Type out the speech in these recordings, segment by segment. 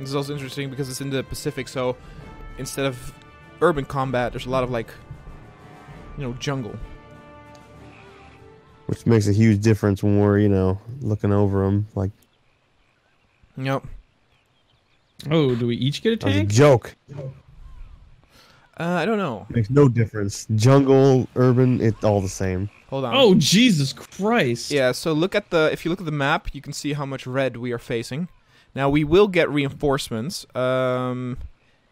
This is also interesting because it's in the Pacific, so instead of urban combat, there's a lot of like, you know, jungle. Which makes a huge difference when we're, you know, looking over them. Like, Yep. Oh, do we each get a that was a joke. Uh, I don't know. Makes no difference. Jungle, urban, it's all the same. Hold on. Oh, Jesus Christ. Yeah, so look at the if you look at the map, you can see how much red we are facing. Now we will get reinforcements. Um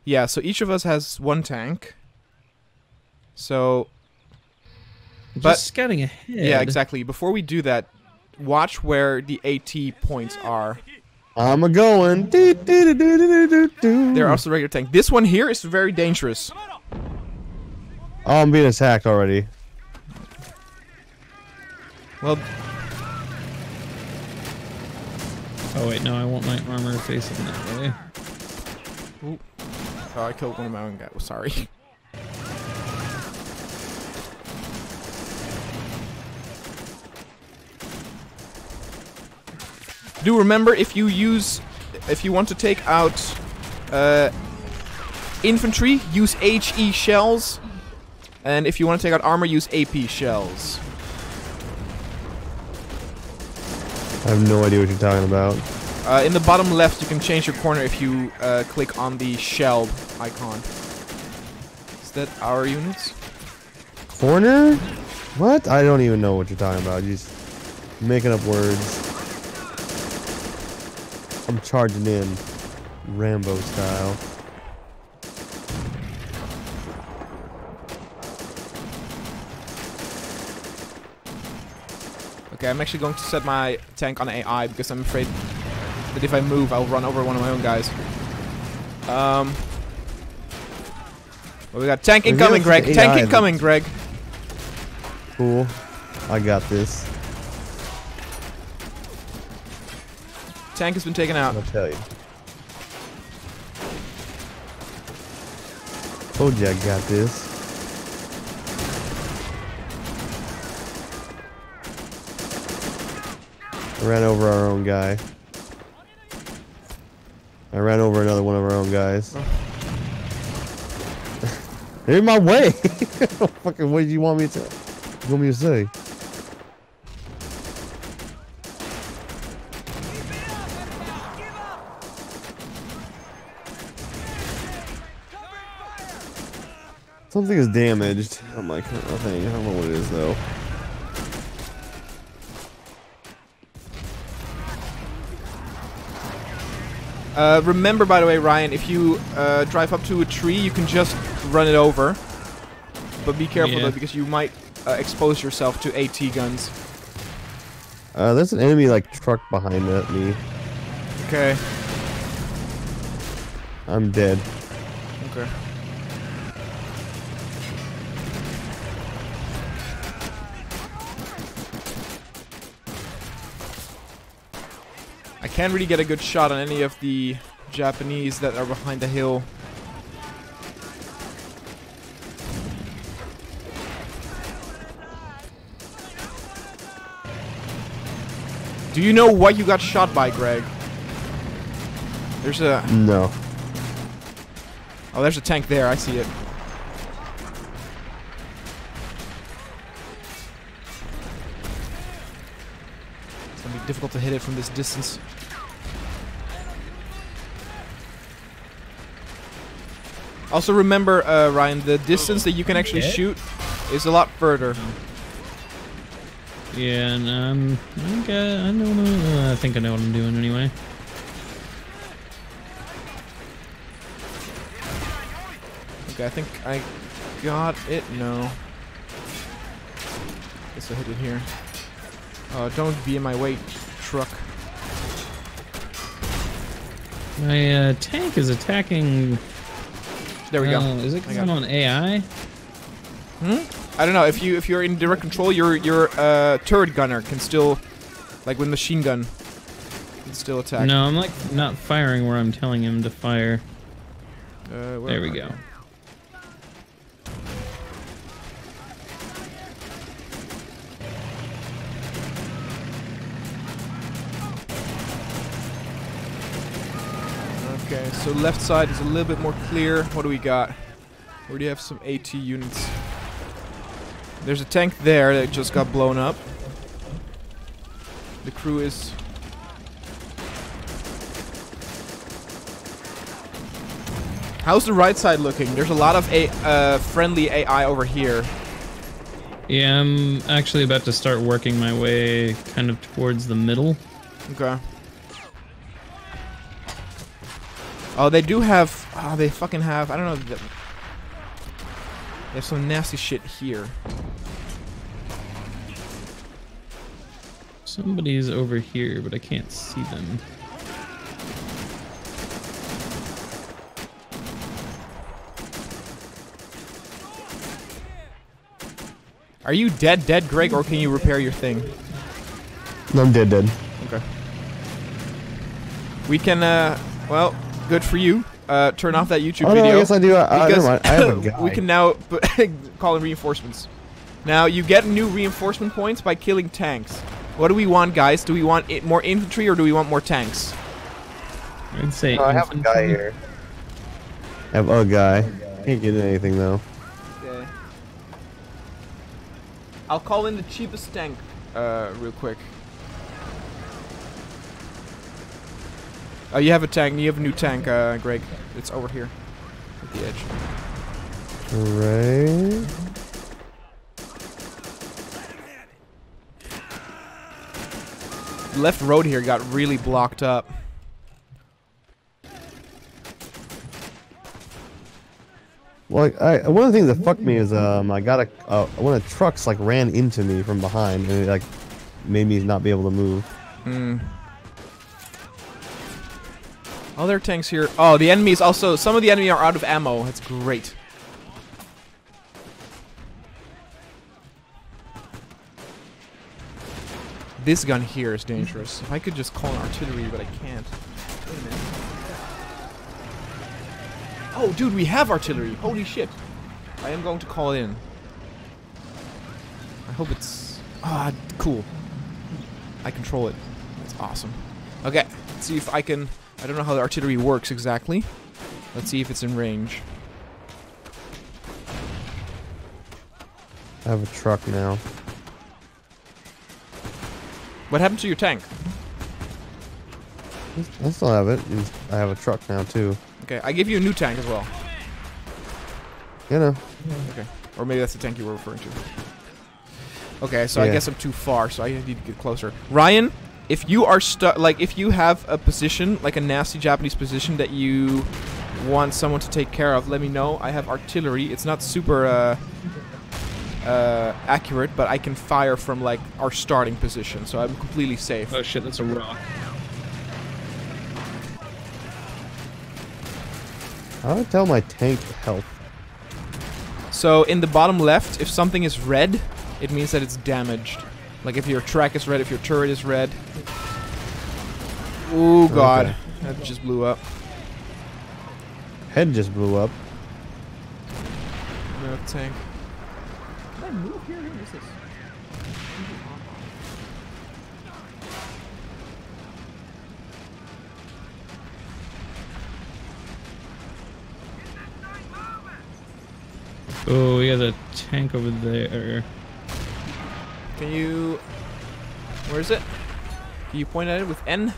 yeah, so each of us has one tank. So Just but- scouting ahead. yeah, exactly. Before we do that, watch where the AT points are. I'm a going. Do, do, do, do, do, do, do. They're also regular tank. This one here is very dangerous. Oh, I'm being attacked already. Well, Oh, wait, no, I want my armor facing that way. oh, I killed one of my own guys. Sorry. Do remember if you use, if you want to take out uh, infantry, use HE shells, and if you want to take out armor, use AP shells. I have no idea what you're talking about. Uh, in the bottom left, you can change your corner if you uh, click on the shell icon. Is that our units? Corner? What? I don't even know what you're talking about. You're just making up words. I'm charging in, Rambo style. Okay, I'm actually going to set my tank on AI because I'm afraid that if I move, I'll run over one of my own guys. Um. Well, we got tank incoming, Greg. Tank AI, incoming, Greg. Cool. I got this. Tank has been taken out. I'll tell you. Told you I got this. I ran over our own guy. I ran over another one of our own guys. They're in my way. Fucking, what did you want me to? You want me to say? Something is damaged. I'm like, nothing. I don't know what it is though. Uh, remember, by the way, Ryan, if you uh, drive up to a tree, you can just run it over. But be careful Yeah. though, because you might uh, expose yourself to AT guns. Uh, there's an enemy like truck behind that me. Okay. I'm dead. Can't really get a good shot on any of the Japanese that are behind the hill. Do you know what you got shot by, Greg? There's a No. Oh, there's a tank there. I see it. It's gonna be difficult to hit it from this distance. Also remember, uh, Ryan, the distance that you can actually Okay. shoot is a lot further. Yeah, and um, I think, uh, I know. Uh, I think I know what I'm doing anyway. Okay, I think I got it. No. Guess I hit it here. Oh, don't be in my way, truck. My uh, tank is attacking. There we go. Is it I because got I'm on AI? Hmm? I don't know if you if you're in direct control, your your uh, turret gunner can still, like with machine gun, can still attack. No, I'm like not firing where I'm telling him to fire. Uh, where There we go. Okay, so left side is a little bit more clear. What do we got? We already have some AT units. There's a tank there that just got blown up. The crew is... How's the right side looking? There's a lot of a uh, friendly AI over here. Yeah, I'm actually about to start working my way kind of towards the middle. Okay. Oh, they do have. Oh, they fucking have. I don't know. They have some nasty shit here. Somebody's over here, but I can't see them. Are you dead, dead, Greg, or can you repair your thing? I'm dead, dead. Okay. We can. uh... Well, good for you. Uh, turn off that YouTube Oh no, video. I guess I do. Uh, uh, never mind. I have a guy. we can now call in reinforcements. Now you get new reinforcement points by killing tanks. What do we want, guys? Do we want it more infantry or do we want more tanks? I'd say Oh, I have a guy here. I have a guy. Can't get anything though. Okay. I'll call in the cheapest tank, uh, real quick. Oh, you have a tank. You have a new tank, uh, Greg. It's over here, at the edge. Right. left road here got really blocked up. Well, I, one of the things that fucked me is um I got a uh, one of the trucks like ran into me from behind and it like made me not be able to move. Hmm. Oh, there are tanks here. Oh, the enemies also. Some of the enemy are out of ammo. That's great. This gun here is dangerous. If I could just call an artillery, but I can't. Wait a minute. Oh, dude, we have artillery. Holy shit. I am going to call in. I hope it's... Ah, cool. I control it. That's awesome. Okay, let's see if I can... I don't know how the artillery works exactly. Let's see if it's in range. I have a truck now. What happened to your tank? I still have it. I have a truck now too. Okay, I give you a new tank as well. You know. Okay. Or maybe that's the tank you were referring to. Okay, so I guess I'm too far, so I need to get closer. Ryan, if you are stuck, like, if you have a position, like a nasty Japanese position that you want someone to take care of, let me know. I have artillery. It's not super, uh, uh, accurate, but I can fire from, like, our starting position, so I'm completely safe. Oh shit, that's a rock. How do I tell my tank health? So in the bottom left, if something is red, it means that it's damaged. Like if your track is red, if your turret is red. Ooh god, Okay. that just blew up. Head just blew up. No tank. Can I move here? What is this? Oh, we got a tank over there. Can you? Where is it? Can you point at it with N?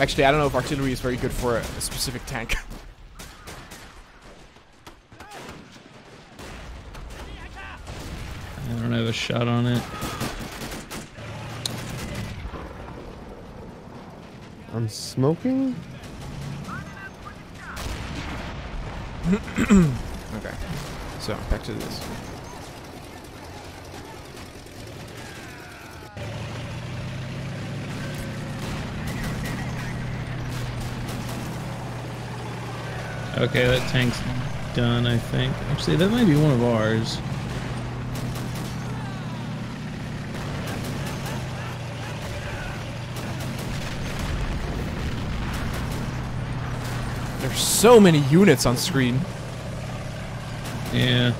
Actually, I don't know if artillery is very good for a, a specific tank. I don't have a shot on it. I'm smoking. okay. So back to this. Okay, that tank's done, I think. Actually, that might be one of ours. There's so many units on screen. Yeah.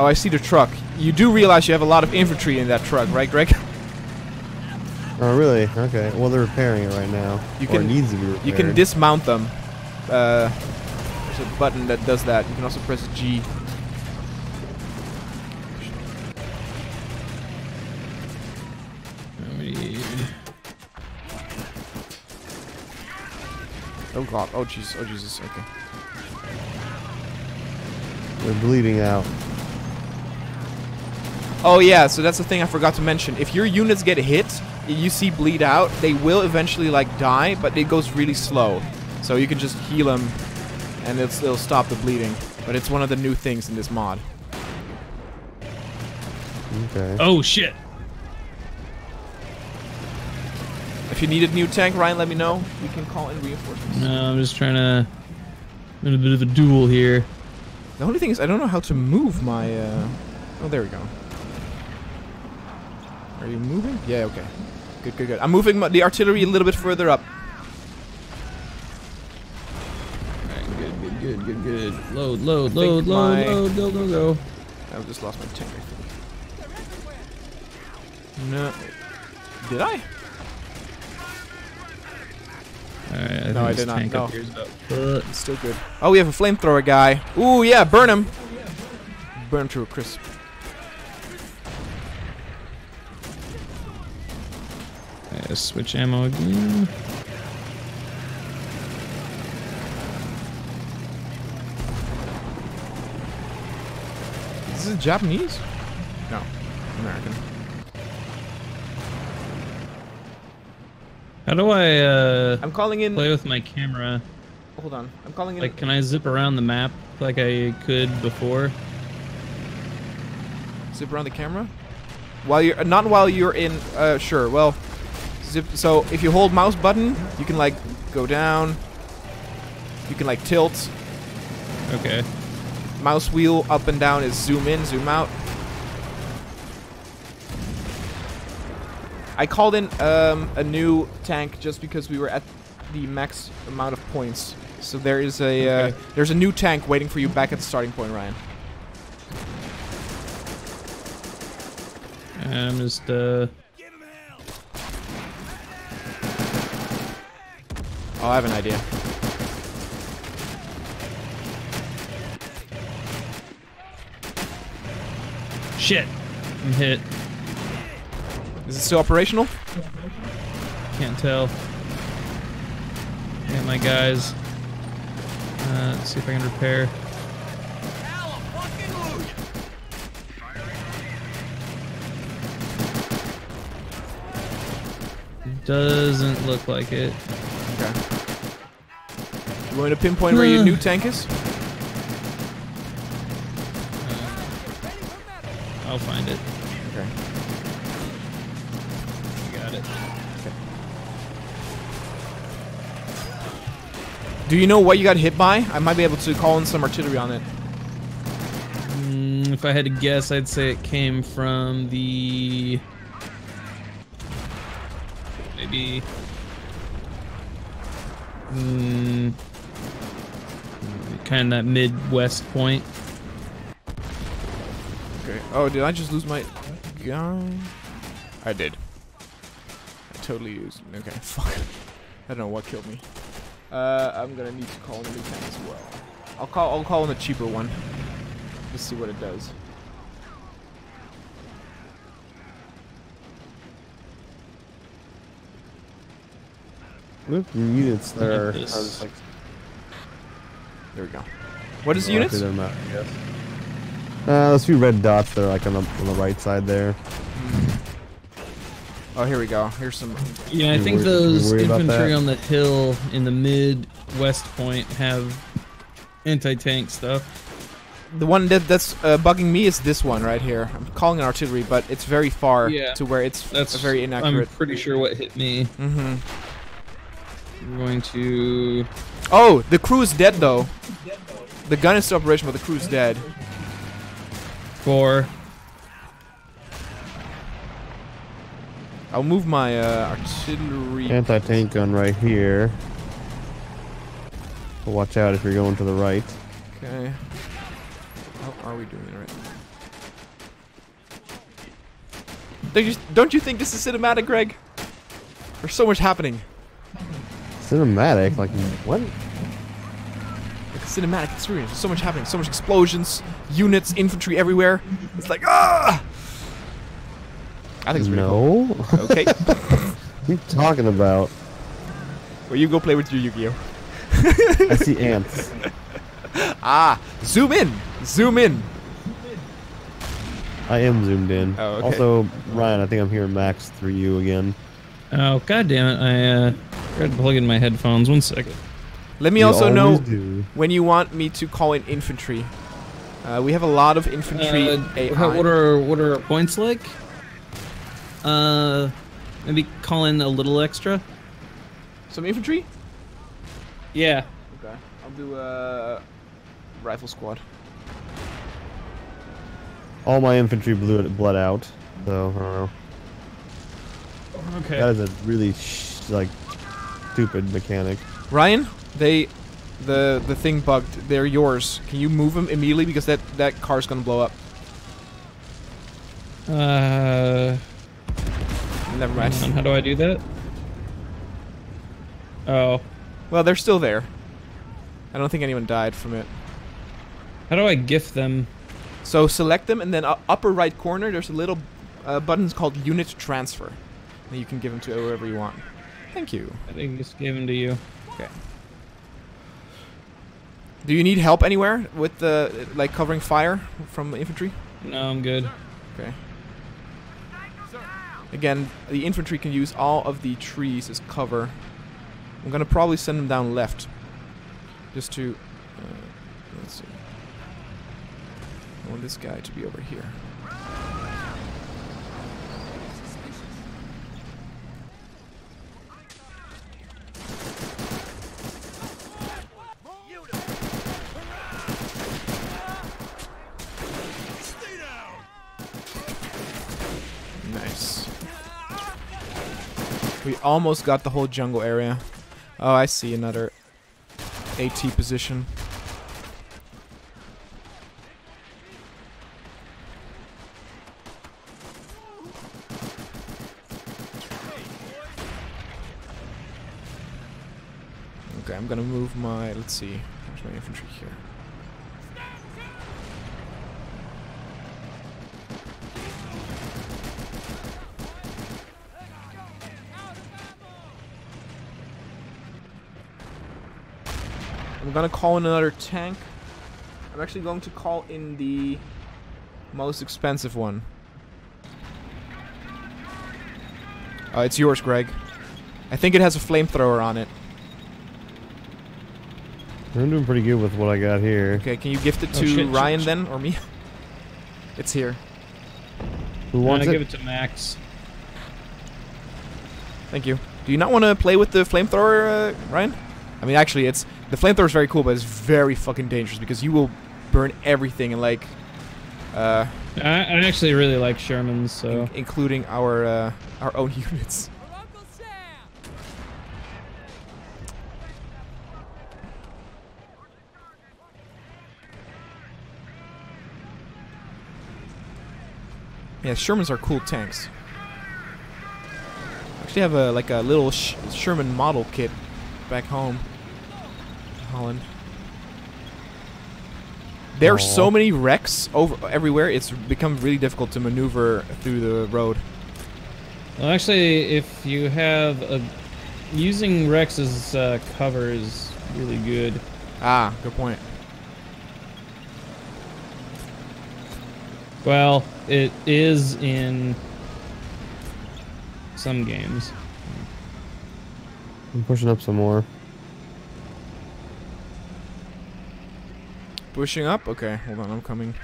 Oh, I see the truck. You do realize you have a lot of infantry in that truck, right, Greg? Oh, really? Okay. Well, they're repairing it right now. You can- needs to be repaired. You can dismount them. Uh, there's a button that does that. You can also press G. Oh god. Oh jeez. Oh Jesus. Okay. They're bleeding out. Oh yeah. So that's the thing I forgot to mention. If your units get hit, you see bleed out, they will eventually like die, but it goes really slow. So you can just heal them, and it's, it'll stop the bleeding. But it's one of the new things in this mod. Okay. Oh shit! If you need a new tank, Ryan, let me know. We can call in reinforcements. No, I'm just trying to. I'm in a bit of a duel here. The only thing is, I don't know how to move my. Uh... Oh, there we go. Are you moving? Yeah. Okay. Good. Good. Good. I'm moving my, the artillery a little bit further up. Alright, good, good, good, good, good. Load, load, load, load, my- load, go, go, go. I just lost my tank. I think. No. Did I? Alright, I No, I did not, no. up here is about foot. It's still good. Oh, we have a flamethrower guy. Ooh, yeah, burn him. Burn him to a crisp. Okay, switch ammo again. This is this Japanese? No, American. How do I uh, I'm calling in. play with my camera? Hold on. I'm calling in. Like, can I zip around the map like I could before? Zip around the camera? While you're not while you're in uh sure. Well, zip so if you hold mouse button, you can like go down. You can like tilt. Okay. Mouse wheel up and down is zoom in, zoom out. I called in um, a new tank just because we were at the max amount of points. So there is a uh, there's a new tank waiting for you back at the starting point, Ryan. I'm just uh. Oh, I have an idea. Shit! I'm hit. Is it still operational? Can't tell. Got my guys. Uh, let's see if I can repair. Doesn't look like it. Okay. You want to pinpoint where your new tank is? I'll find it. Okay. I got it. Do you know what you got hit by? I might be able to call in some artillery on it. Mm, if I had to guess, I'd say it came from the maybe. Mm, kind of that midwest point. Okay. Oh, did I just lose my guy? I did. I totally used. Okay. Fuck. I don't know what killed me. Uh, I'm gonna need to call a new as well. I'll call. I'll call in a cheaper one. Let's see what it does. Look, units that Look at are, are just like There we go. What is the Well, units? actually, they're I guess. Uh, those few red dots that are like on the, on the right side there. Oh, here we go. Here's some. Yeah, I You think worried- you those infantry on the hill in the mid west point have anti-tank stuff. The one that that's uh, bugging me is this one right here. I'm calling it artillery, but it's very far Yeah. to where it's That's very inaccurate. I'm inaccurate. pretty sure what hit me. Mm-hmm. I'm going to. Oh, the crew is dead though. The gun is still operational, but the crew's dead. Four. I'll move my uh, artillery. Anti-tank gun right here. So watch out if you're going to the right. Okay. How are we doing it right? Don't you, don't you think this is cinematic, Greg? There's so much happening. Cinematic? Like, what? Like a cinematic experience. There's so much happening. So much explosions, units, infantry everywhere. It's like, ah! I think it's really cool. No. Okay. what are you talking about? well, you go play with your Yu-Gi-Oh. I see ants. Ah, zoom in. Zoom in. I am zoomed in. Oh, okay. Also, Ryan, I think I'm hearing Max through you again. Oh god damn it! I uh, tried to plug in my headphones. One second. Let me You also know do. when you want me to call in infantry. Uh, we have a lot of infantry Uh, AI. what are what are points like? Uh, maybe call in a little extra. Some infantry? Yeah. Okay. I'll do a rifle squad. All my infantry blew it bled out. So, I don't know. Okay. That is a really, sh like, stupid mechanic. Ryan, they, the the thing bugged. They're yours. Can you move them immediately because that that car's gonna blow up. Uh, Never mind. on, how do I do that? Oh, Well, they're still there. I don't think anyone died from it. how do I gift them? So select them, and then u- upper right corner, there's a little uh, button called Unit Transfer. And you can give them to whoever you want. Thank you. I think just gave them to you. Okay. Do you need help anywhere with the like covering fire from the infantry? No, I'm good. Okay. Again, the infantry can use all of the trees as cover. I'm gonna probably send them down left, just to. Uh, let's see. I want this guy to be over here. Nice. We almost got the whole jungle area. Oh, I see another AT position. Okay, I'm gonna move my. Let's see. Where's my infantry here? I'm gonna call in another tank. I'm actually going to call in the most expensive one. Oh, it's yours, Greg. I think it has a flamethrower on it. I'm doing pretty good with what I got here. Okay, can you gift it Oh, to shit, shit, Ryan shit. then, or me? it's here. Who I'm wants gonna it? give it to Max. Thank you. Do you not want to play with the flamethrower, uh, Ryan? I mean, actually, it's the flamethrower is very cool, but it's very fucking dangerous because you will burn everything and like, uh, I, I actually really like Sherman's, so in- including our uh, our own units. Yeah, Shermans are cool tanks. Actually, have a like a little sh Sherman model kit back home, Holland. There are so many wrecks over everywhere. It's become really difficult to maneuver through the road. Well, actually, if you have a using wrecks as uh, cover is really good. Ah, good point. Well, it is in some games. I'm pushing up some more. Pushing up. Okay, hold on. I'm coming.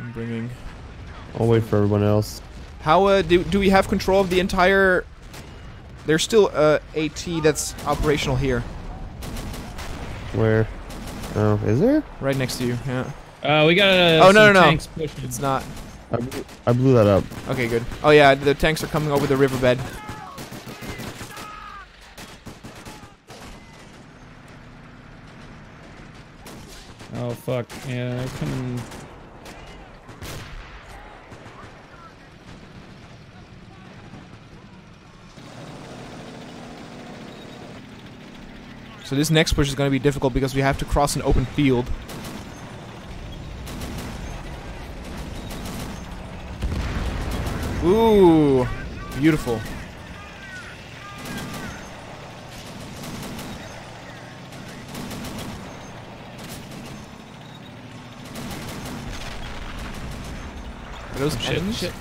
I'm bringing. I'll wait for everyone else. How uh, do do we have control of the entire? There's still uh, AT that's operational here, Where? Oh, is there? right next to you. Yeah. Uh, we got uh, Oh, no, no, no. tanks. It's not. I blew, I blew that up. Okay, good. Oh yeah, the tanks are coming over the riverbed. fuck. Yeah. So this next push is going to be difficult because we have to cross an open field. Ooh, beautiful. Are those Shit, enemies? shit.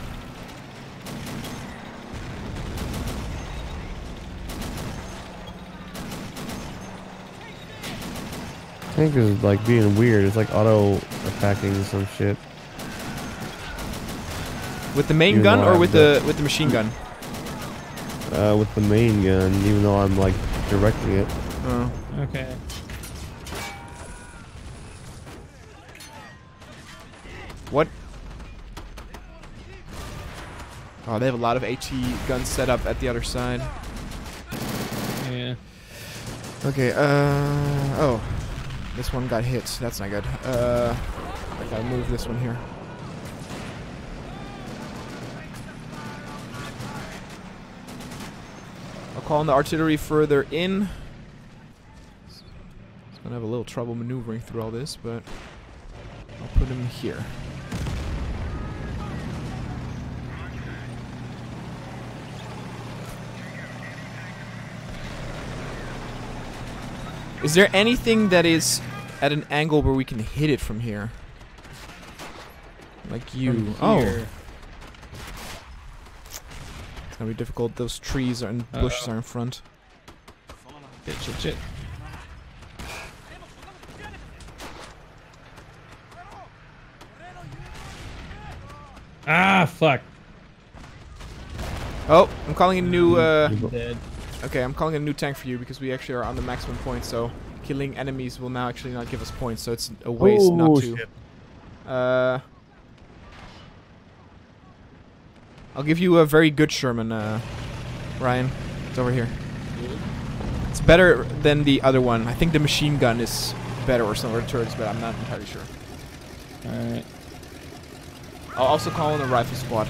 Tank is like being weird. It's like auto attacking some shit. With the main Even gun or I'm with the- the with the machine gun? Uh, with the main gun, even though I'm like directing it. Oh. Okay. What? Oh, they have a lot of AT guns set up at the other side. Yeah. Okay, uh... Oh. This one got hit. That's not good. Uh... I gotta move this one here. I'll call in the artillery further in. It's gonna have a little trouble maneuvering through all this, but... I'll put him here. Is there anything that is at an angle where we can hit it from here? Like you. Oh. here. It's gonna be difficult. Those trees are and bushes Uh-oh. are in front. Shit, shit, shit. Ah, fuck. Oh, I'm calling a new. Uh, Dead. Okay, I'm calling a new tank for you because we actually are on the maximum point. So killing enemies will now actually not give us points. So it's a waste not Oh, to. shit. Uh, I'll give you a very good Sherman, uh, Ryan. It's over here. It's better than the other one. I think the machine gun is better or some other turrets, but I'm not entirely sure. Alright. I'll also call in a rifle squad.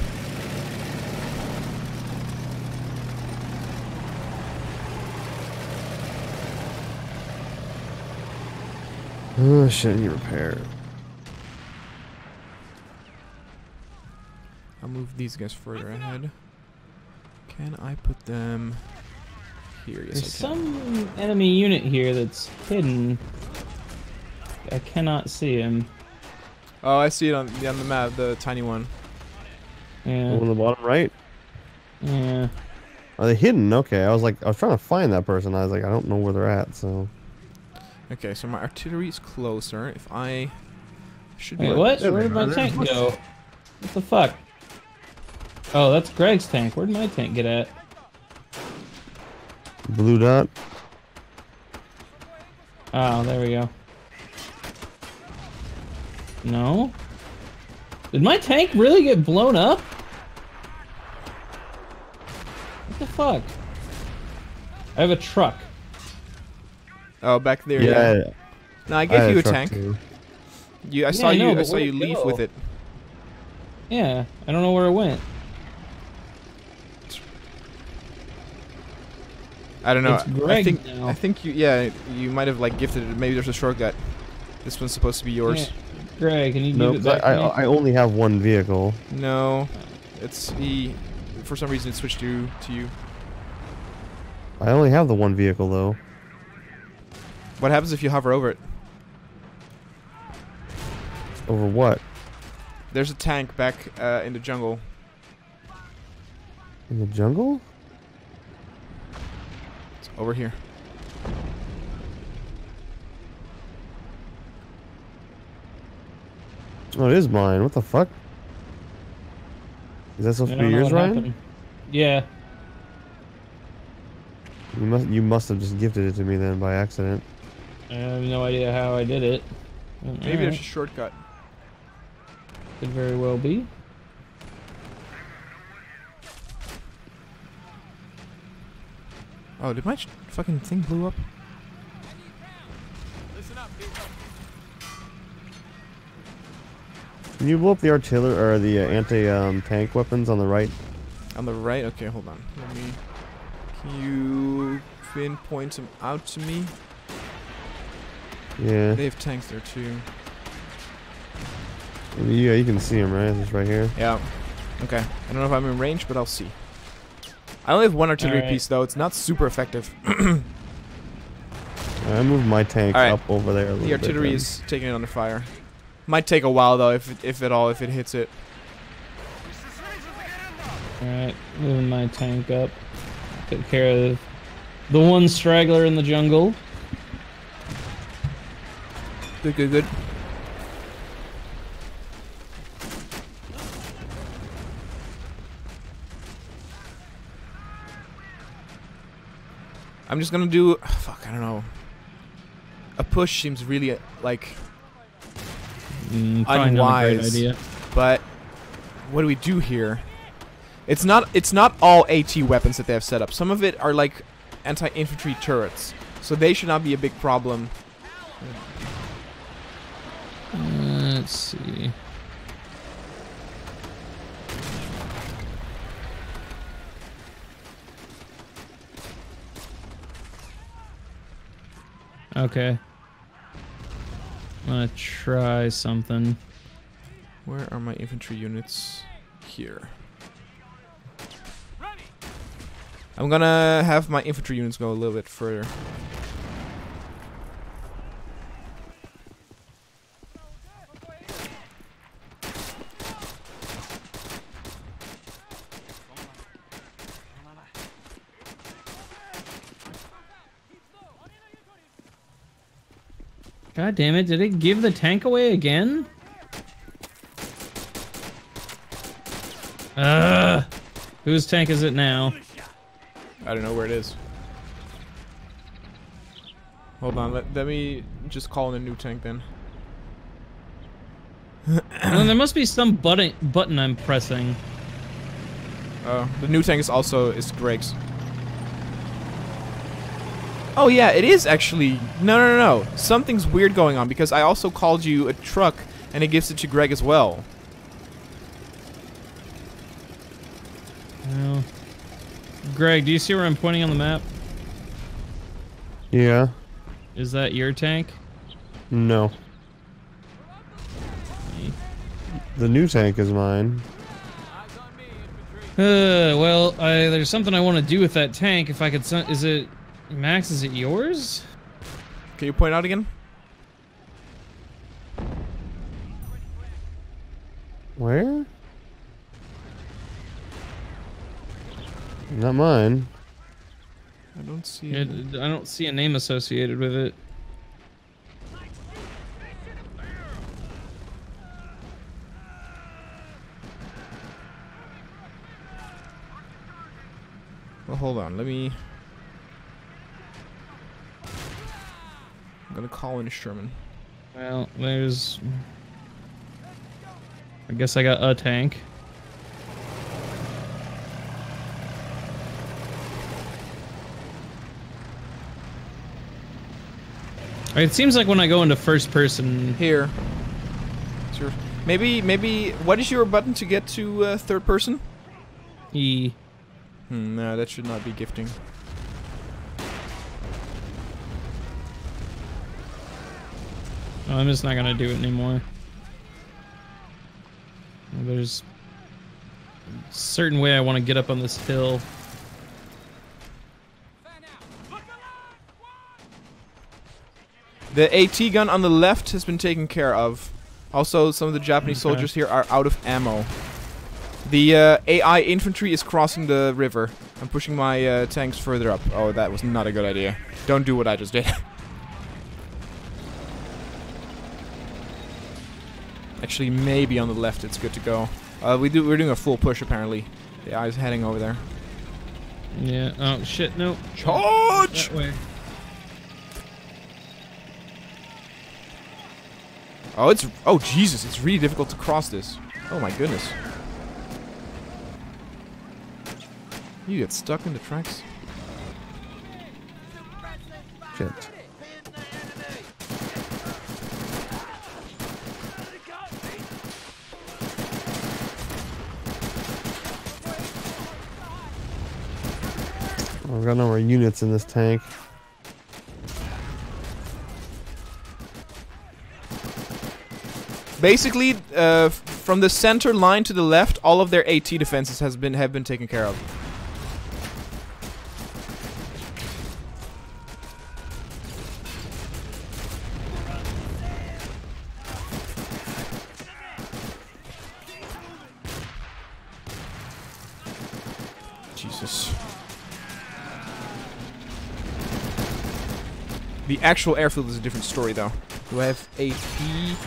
Oh shit, I need repair. I'll move these guys further ahead. Can I put them here? Yes, There's I can. some enemy unit here that's hidden. I cannot see him. Oh, I see it on, on the map, the tiny one. Yeah. On the bottom right. Yeah. Are they hidden? Okay, I was like, I was trying to find that person. I was like, I don't know where they're at. So Okay, so my artillery is closer. If I should be Wait, what? Where did my There's tank go? What the fuck? Oh, that's Greg's tank. Where'd my tank get at? blue dot. Oh, there we go. No? Did my tank really get blown up? What the fuck? I have a truck. Oh, back there. Yeah. Yeah, No, I I gave had you a tank. too. You, I Yeah, saw I you. I saw you leave go? with it. Yeah, I don't know where it went. I don't know. It's I Greg think. now. I think you. Yeah, you might have like gifted it. Maybe there's a shortcut. This one's supposed to be yours. Yeah. Greg, can you No, give it 'cause back I. I, I only have one vehicle. No, it's he. For some reason, it switched to to you. I only have the one vehicle though. What happens if you hover over it? Over what? There's a tank back uh, in the jungle. In the jungle? It's over here. Oh, it is mine. What the fuck? Is that I supposed to be yours, Ryan? happened. Yeah. You must you must have just gifted it to me then by accident. I have no idea how I did it. Maybe Alright, there's a shortcut. Could very well be. Oh, did my sh- fucking thing blew up? Can you blow up the artillery or the uh, anti um, tank weapons on the right? On the right? Okay, hold on. Let me. Can you pinpoint them out to me? Yeah. They have tanks there too. Yeah, you can see them, right? It's right here. Yeah. Okay. I don't know if I'm in range, but I'll see. I only have one artillery Alright. piece though. It's not super effective. I moved my tank Alright. up over there. A little the bit artillery then. is taking it under fire. Might take a while though, if if at all, if it hits it. Alright, moving my tank up. Take care of the one straggler in the jungle. Good, good, good. I'm just gonna do. Fuck, I don't know. A push seems really like. Mm, probably not a great Unwise. idea. But what do we do here? It's not. It's not all AT weapons that they have set up. Some of it are like anti-infantry turrets, so they should not be a big problem. Let's see. Okay. I'm gonna try something. Where are my infantry units? Here. I'm gonna have my infantry units go a little bit further. God damn it, did it give the tank away again? Ugh. Whose tank is it now? I don't know where it is. Hold on, let, let me just call in a new tank then. well, there must be some button button I'm pressing. Oh, the new tank is also is Greg's. Oh yeah, it is actually. No, no, no, no. Something's weird going on because I also called you a truck, and it gives it to Greg as well. Well, Greg, do you see where I'm pointing on the map? Yeah. Is that your tank? No. The new tank is mine. Uh, well, I, there's something I want to do with that tank. If I could, sen- is it Max? Is it yours? Can you point out again? Where? Not mine. I don't see. It, it. I don't see a name associated with it. Well, hold on. Let me. Gonna call in Sherman. Well, there's. I guess I got a tank. It seems like when I go into first person, Here. Your- Maybe, maybe. What is your button to get to uh, third person? E. Hmm, no, that should not be gifting. Oh, I'm just not gonna do it anymore. There's a certain way I want to get up on this hill. The AT gun on the left has been taken care of. Also, some of the Japanese Okay. soldiers here are out of ammo. The uh, AI infantry is crossing the river. I'm pushing my uh, tanks further up. Oh, that was not a good idea. Don't do what I just did. Actually, maybe on the left it's good to go. Uh, we do. We're doing a full push apparently. The AI is heading over there. Yeah. Oh shit! No. Charge! That way. Oh, it's. Oh, Jesus! It's really difficult to cross this. Oh my goodness. You get stuck in the tracks. Shit. We've got no more units in this tank. Basically, uh, from the center line to the left, all of their AT defenses has been have been taken care of. Actual airfield is a different story, though. Do I have AP?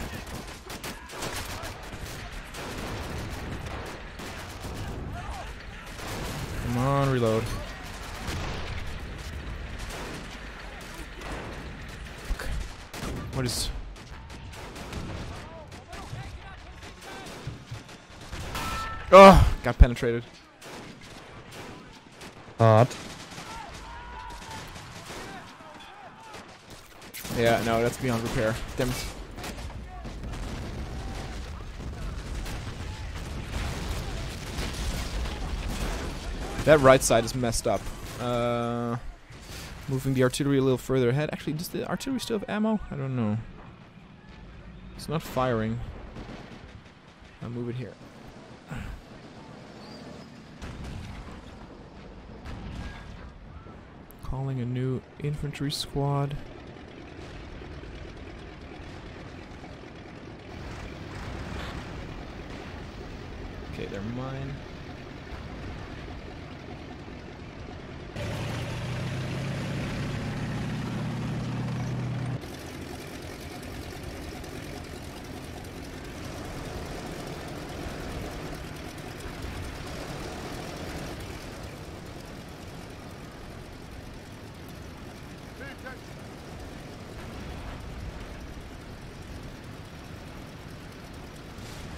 Come on, reload. Fuck. What is... Oh, got penetrated. Hot. Yeah, no, that's beyond repair. Damn it. That right side is messed up. Uh, moving the artillery a little further ahead. Actually, does the artillery still have ammo? I don't know. It's not firing. I'll move it here. Calling a new infantry squad. Okay, they're mine.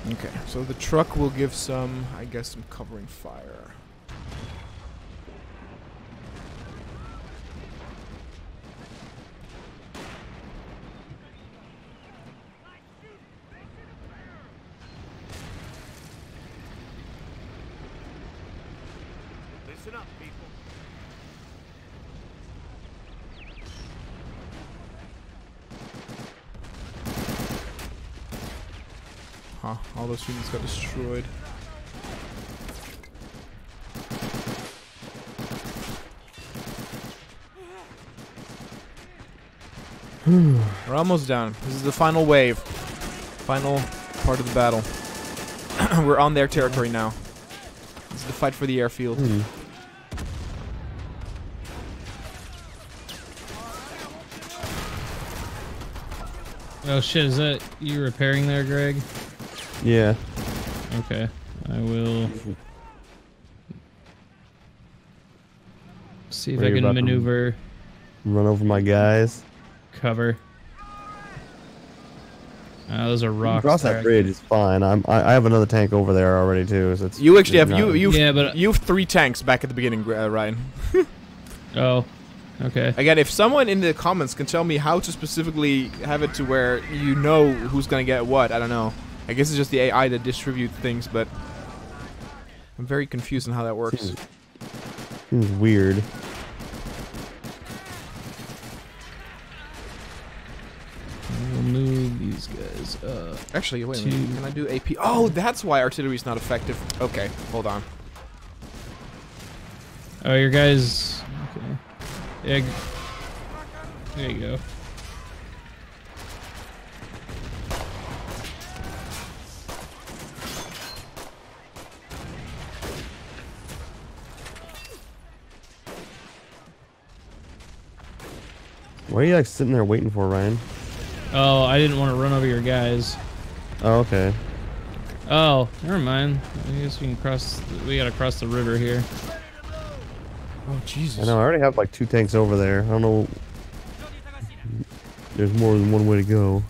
Okay, so the truck will give some, I guess, some covering fire. Huh, all those units got destroyed. We're almost down. This is the final wave. Final part of the battle. We're on their territory now. This is the fight for the airfield. Hmm. Oh shit, is that you repairing there, Greg? Yeah. Okay. I will see if Are I can maneuver Run over my guys. cover. Uh, those are rocks. Cross that bridge is fine. I'm. I, I have another tank over there already too. So it's. You actually have you you Yeah, but- you have three tanks back at the beginning, uh, Ryan. Oh, okay. Again, if someone in the comments can tell me how to specifically have it to where you know who's gonna get what, I don't know. I guess it's just the AI that distribute things, but I'm very confused on how that works. Seems, seems weird. I will move these guys up. Actually, wait a minute. Two. Can I do AP? Oh, that's why artillery is not effective. Okay, hold on. Oh, your guys. Okay. Yeah. There you go. What are you like sitting there waiting for, Ryan? Oh, I didn't want to run over your guys. Oh, okay. Oh, never mind. I guess we can cross. The, we gotta cross the river here. Oh Jesus. I know. I already have like two tanks over there. I don't know. There's more than one way to go.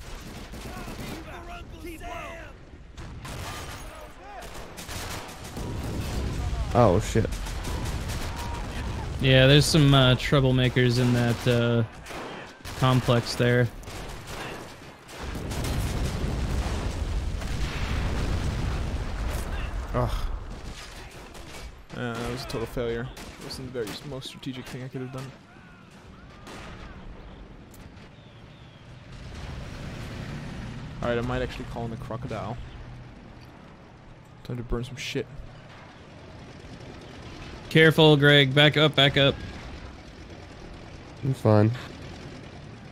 Oh shit. Yeah, there's some uh, troublemakers in that uh, complex there. Ugh. Uh, that was a total failure. It wasn't the very most strategic thing I could have done. Alright, I might actually call in the crocodile. Time to burn some shit. Careful, Greg. Back up, back up. I'm fine.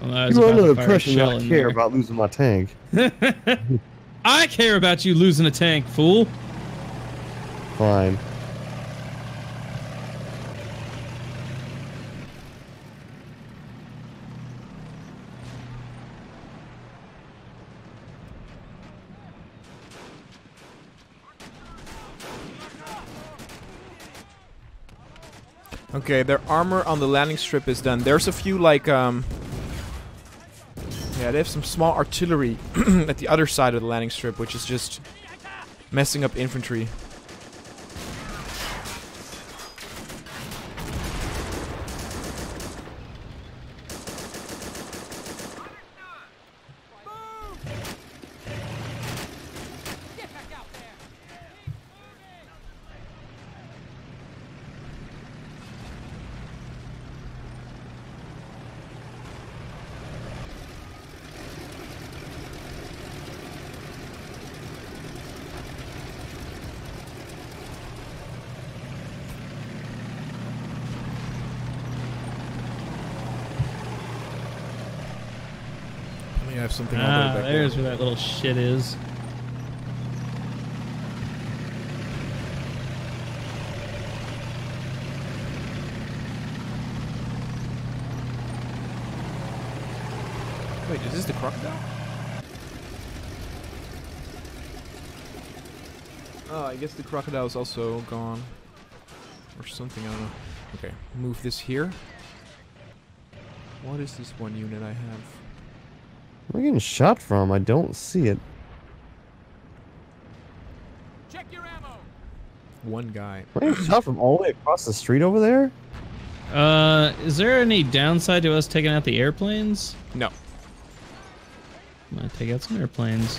Well, You're about under to the fire a impression that I care there. about losing my tank. I care about you losing a tank, fool. Fine. Okay, their armor on the landing strip is done. There's a few like um Yeah, they have some small artillery at the other side of the landing strip, which is just messing up infantry. Something the Ah, back there's there. where that little shit is. Wait, is this the crocodile? Oh, I guess the crocodile is also gone. Or something, I don't know. Okay, move this here. What is this one unit I have? Where am I getting shot from? I don't see it. Check your ammo. One guy. Am I getting shot from all the way across the street over there? Uh, is there any downside to us taking out the airplanes? No. I'm gonna take out some airplanes.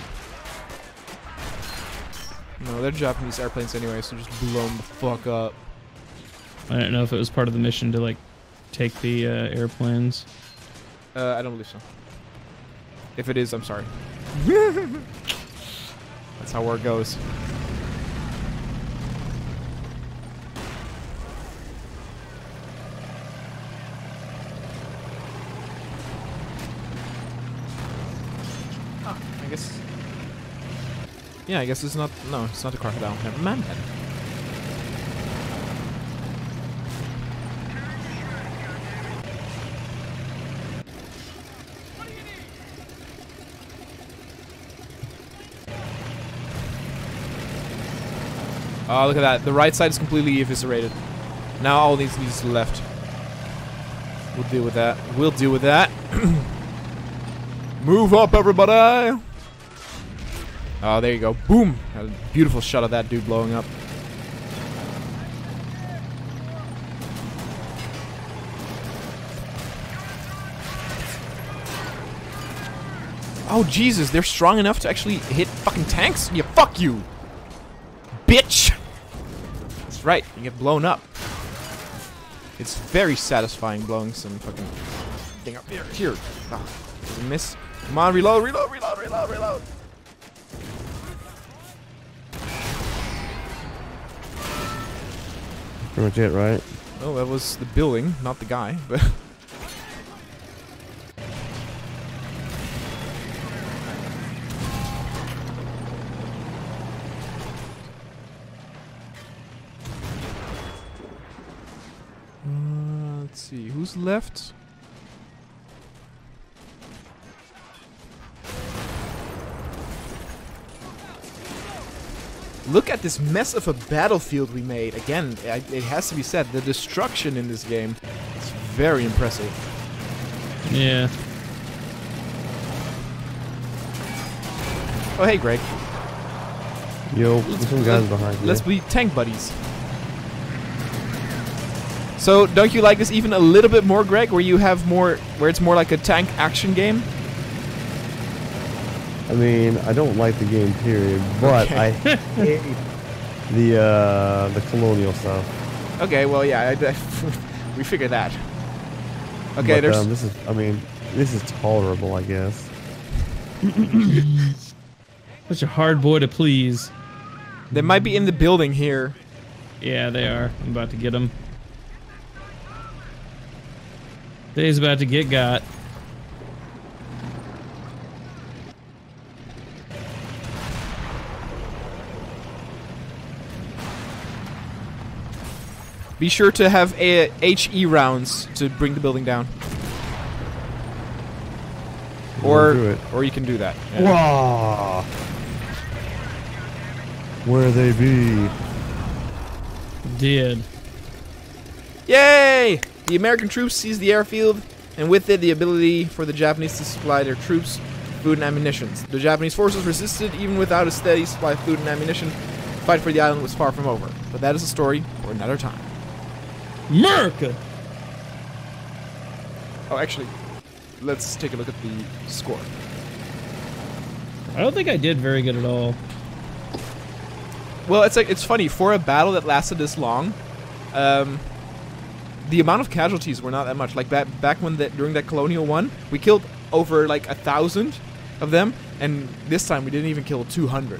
No, they're Japanese airplanes anyway, so just blow them the fuck up. I don't know if it was part of the mission to like take the uh, airplanes. Uh, I don't believe so. If it is, I'm sorry. That's how war goes. Ah, I guess. Yeah, I guess it's not. No, it's not a crocodile. Never mind then. Oh, look at that. The right side is completely eviscerated. Now all these needs left. We'll deal with that. We'll deal with that. Move up, everybody! Oh, there you go. Boom! A beautiful shot of that dude blowing up. Oh, Jesus, they're strong enough to actually hit fucking tanks? Yeah, fuck you! Bitch! That's right, you get blown up. It's very satisfying blowing some fucking thing up here. Here. Ah, Doesn't miss. Come on, reload, reload, reload, reload, reload. Pretty much it, right? Oh, that was the building, not the guy, but. Uh, let's see, who's left? Look at this mess of a battlefield we made. Again, it has to be said, the destruction in this game is very impressive. Yeah. Oh, hey, Greg. Yo, there's some guys behind you. Let's be tank buddies. So, don't you like this even a little bit more, Greg, where you have more, where it's more like a tank action game? I mean, I don't like the game, period, but Okay. I hate the uh, the colonial stuff. Okay, well, yeah, I, we figured that. Okay, but, there's. um, this is, I mean, this is tolerable, I guess. Such a hard boy to please. They might be in the building here. Yeah, they are. I'm about to get them. Dave's about to get got. Be sure to have a HE rounds to bring the building down. Or, do it. or you can do that. yeah. Wah! Where they be? Did. Yay! The American troops seized the airfield, and with it, the ability for the Japanese to supply their troops food and ammunition. The Japanese forces resisted even without a steady supply of food and ammunition. The fight for the island was far from over, but that is a story for another time. America! Oh, actually, let's take a look at the score. I don't think I did very good at all. Well, it's like it's funny for a battle that lasted this long. Um, the amount of casualties were not that much. Like back back when that during that colonial one, we killed over like a thousand of them, and this time we didn't even kill 200.